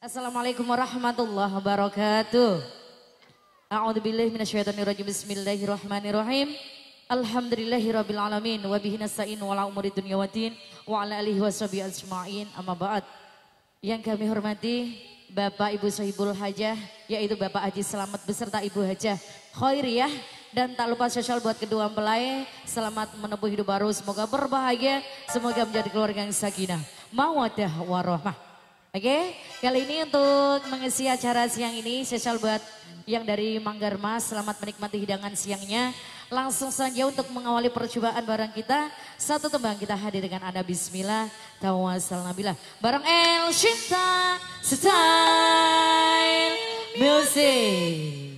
Assalamualaikum warahmatullahi wabarakatuh. A'udzubillahi minasyaitonirrajim. Bismillahirrahmanirrahim. Alhamdulillahirabbil alamin wa bihi nasta'in wala umuri dunya waddin wa ala alihi washabihi ajmain. Amma ba'd. Yang kami hormati Bapak Ibu Sohibul Hajah yaitu Bapak Haji Selamat beserta Ibu Hajah Khairiyah dan tak lupa sosial buat kedua mempelai selamat menempuh hidup baru semoga berbahagia semoga menjadi keluarga yang sakinah mawadah warahmah Oke, kali ini untuk mengisi acara siang ini spesial buat yang dari Manggar Mas, selamat menikmati hidangan siangnya. Langsung saja untuk mengawali percobaan barang kita, satu tembang kita hadir dengan Anda Bismillah, Tawasal Nabilah. Barang El Shinta, Style Music.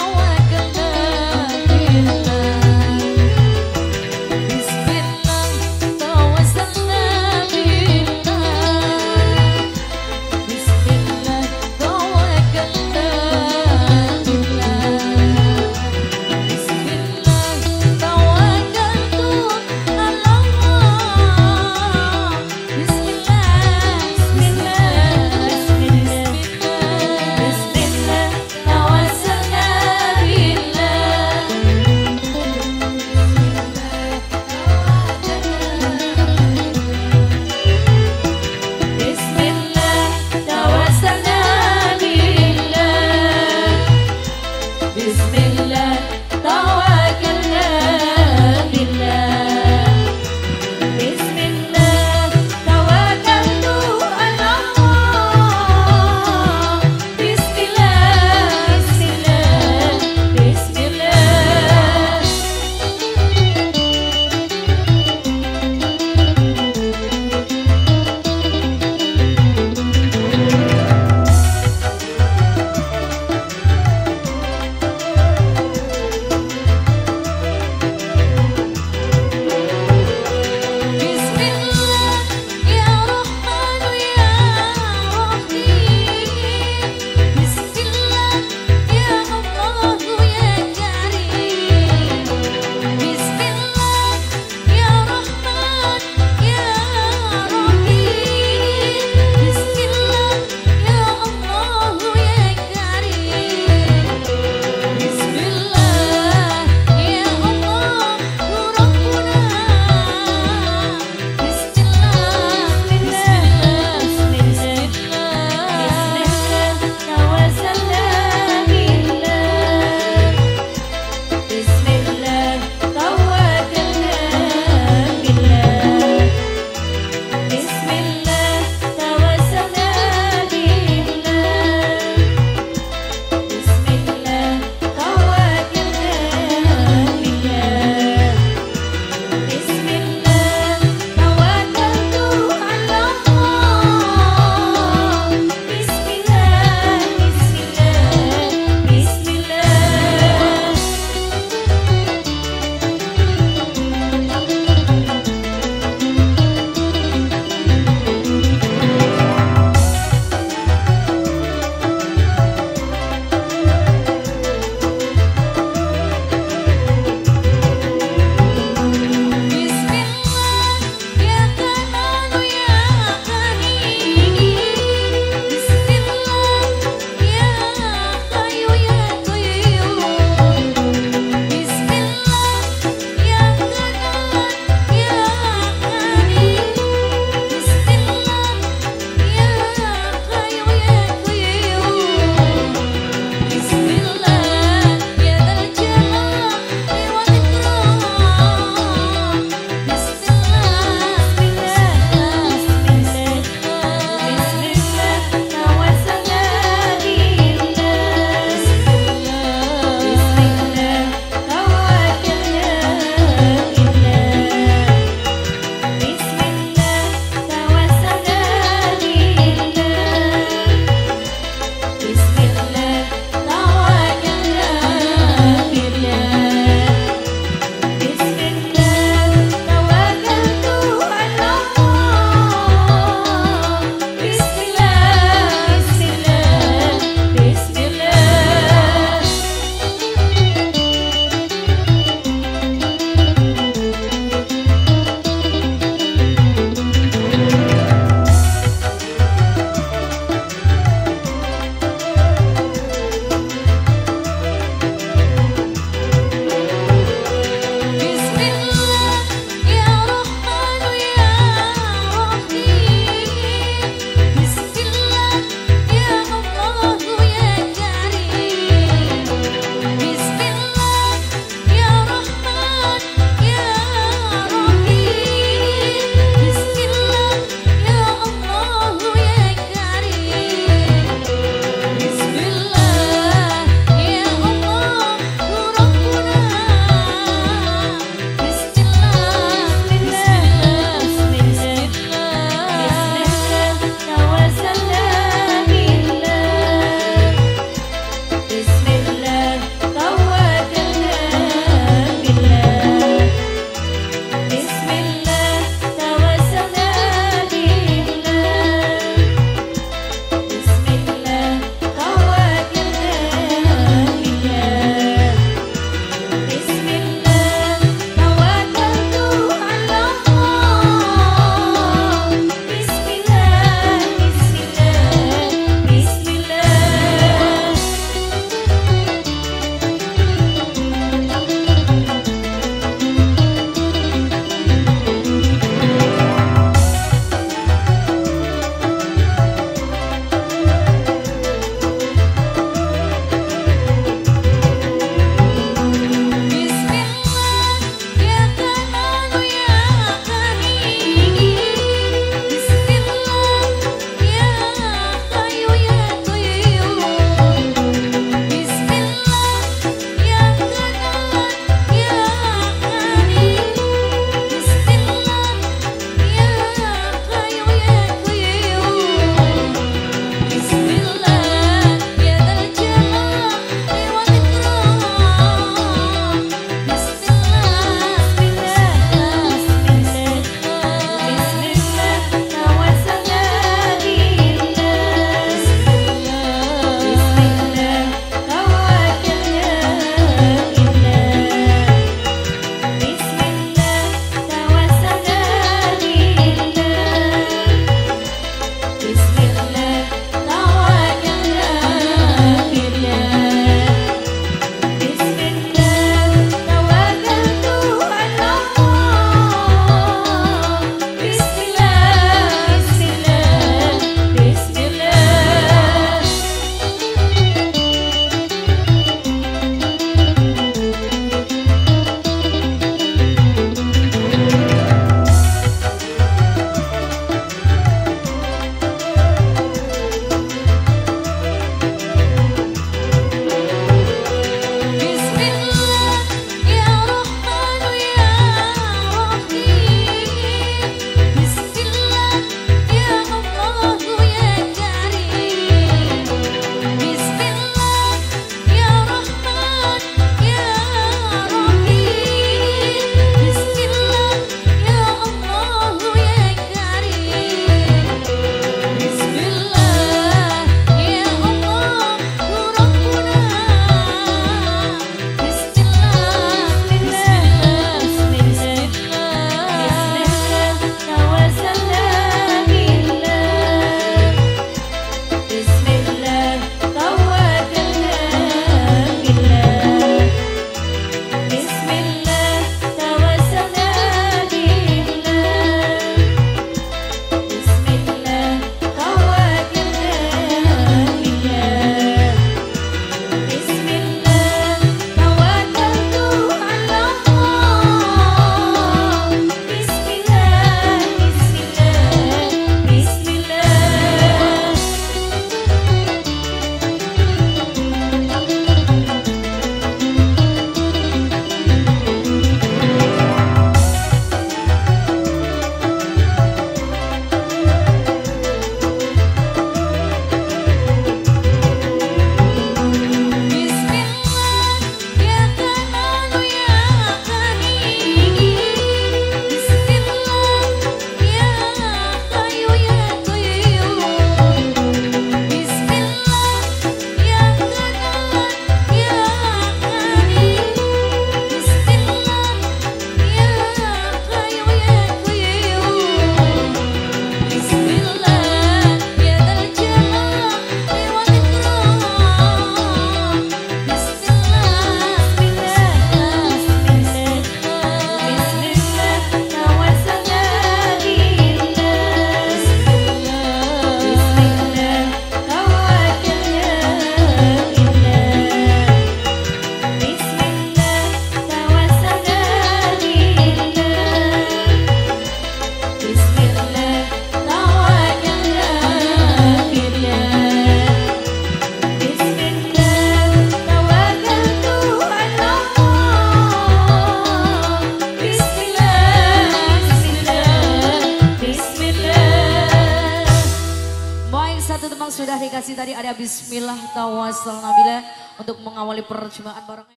Dikasih tadi ada bismillah tawassul nabila untuk mengawali perjumpaan bareng